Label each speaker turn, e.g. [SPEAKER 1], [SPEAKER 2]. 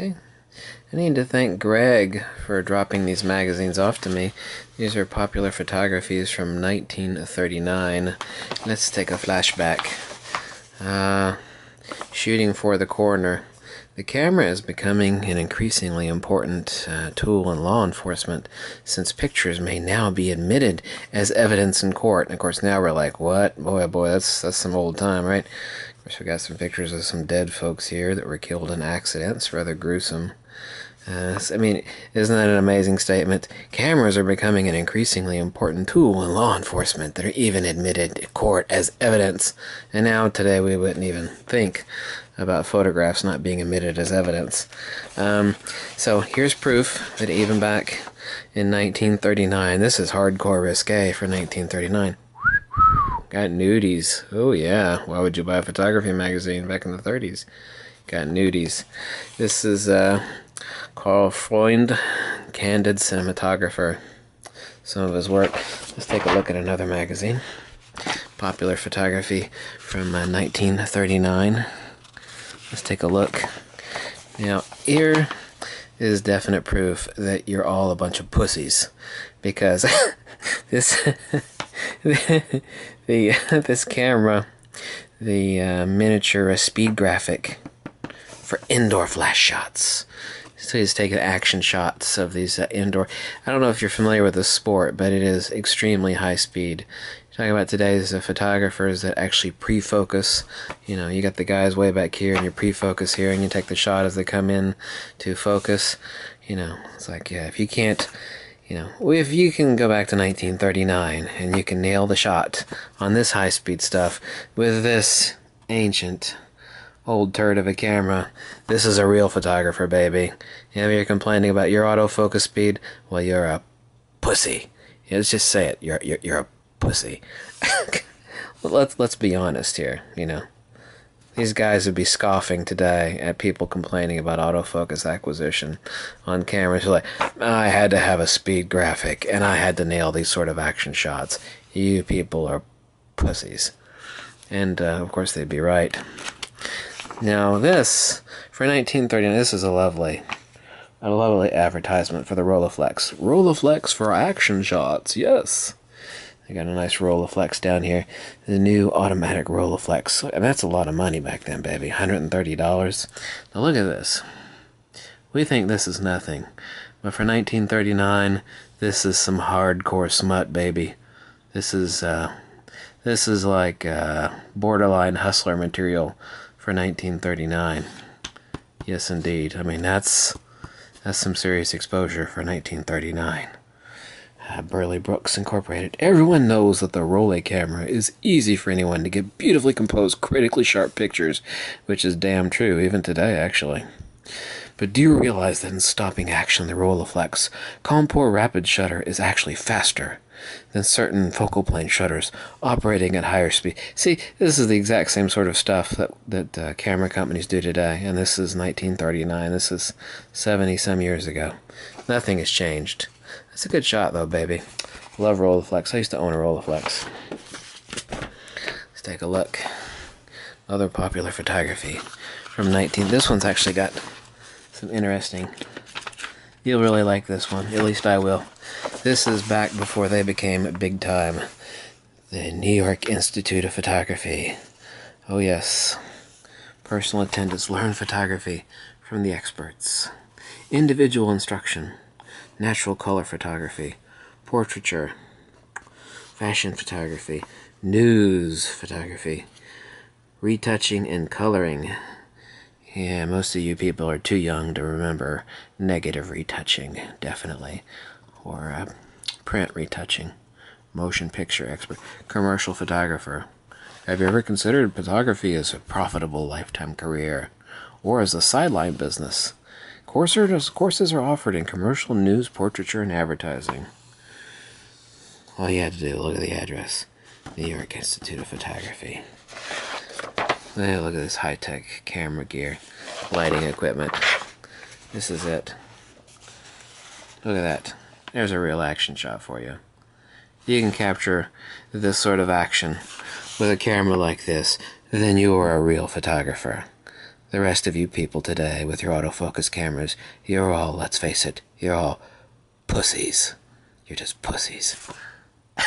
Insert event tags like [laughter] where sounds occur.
[SPEAKER 1] Okay. I need to thank Greg for dropping these magazines off to me. These are popular photographies from 1939. Let's take a flashback. Uh, shooting for the coroner. The camera is becoming an increasingly important uh, tool in law enforcement since pictures may now be admitted as evidence in court. And of course, now we're like, what? Boy, oh boy, that's that's some old time, right? Course, we got some pictures of some dead folks here that were killed in accidents, rather gruesome. Uh, I mean, isn't that an amazing statement? Cameras are becoming an increasingly important tool in law enforcement They're even admitted to court as evidence. And now, today, we wouldn't even think about photographs not being admitted as evidence. Um, so here's proof that even back in 1939, this is hardcore risque for 1939. Got nudies. Oh, yeah. Why would you buy a photography magazine back in the 30s? Got nudies. This is uh, Karl Freund, candid cinematographer. Some of his work. Let's take a look at another magazine. Popular photography from uh, 1939. Let's take a look. Now, here is definite proof that you're all a bunch of pussies because [laughs] this [laughs] [laughs] the, [laughs] this camera the uh, miniature speed graphic for indoor flash shots so he's taking action shots of these uh, indoor. I don't know if you're familiar with the sport, but it is extremely high speed. Talking about today's uh, photographers that actually pre-focus. You know, you got the guys way back here, and you pre-focus here, and you take the shot as they come in to focus. You know, it's like yeah, if you can't. You know, if you can go back to 1939 and you can nail the shot on this high speed stuff with this ancient old turd of a camera. This is a real photographer, baby. You know, you're complaining about your autofocus speed. Well, you're a pussy. Let's just say it. You're you're you're a pussy. [laughs] let's let's be honest here. You know, these guys would be scoffing today at people complaining about autofocus acquisition on cameras. Like, I had to have a speed graphic and I had to nail these sort of action shots. You people are pussies. And uh, of course, they'd be right. Now this for 1939, this is a lovely, a lovely advertisement for the Rolleiflex. Rolleiflex for action shots, yes. I got a nice Rolleiflex down here. The new automatic Rolleiflex. And that's a lot of money back then, baby. $130. Now look at this. We think this is nothing. But for 1939, this is some hardcore smut, baby. This is, uh, this is like, uh, borderline hustler material for 1939. Yes, indeed. I mean, that's that's some serious exposure for 1939. Burleigh Brooks Incorporated. Everyone knows that the Rollei camera is easy for anyone to get beautifully composed, critically sharp pictures, which is damn true, even today, actually. But do you realize that in stopping action, the Rolleiflex Compur Rapid Shutter is actually faster than certain focal plane shutters operating at higher speed. See, this is the exact same sort of stuff that that uh, camera companies do today, and this is 1939. This is 70 some years ago. Nothing has changed. That's a good shot, though, baby. Love Rolleiflex. I used to own a Rolleiflex. Let's take a look. Other popular photography from 19. This one's actually got some interesting. You'll really like this one. At least I will. This is back before they became big time. The New York Institute of Photography. Oh, yes. Personal attendants learn photography from the experts. Individual instruction. Natural color photography. Portraiture. Fashion photography. News photography. Retouching and coloring. Yeah, most of you people are too young to remember negative retouching, definitely or uh, print retouching, motion picture expert, commercial photographer. Have you ever considered photography as a profitable lifetime career or as a sideline business? Courses, courses are offered in commercial news, portraiture, and advertising. All you had to do, look at the address New York Institute of Photography. Hey, look at this high tech camera gear, lighting equipment. This is it. Look at that. There's a real action shot for you. You can capture this sort of action with a camera like this, then you are a real photographer. The rest of you people today with your autofocus cameras, you're all, let's face it, you're all pussies. You're just pussies. [laughs]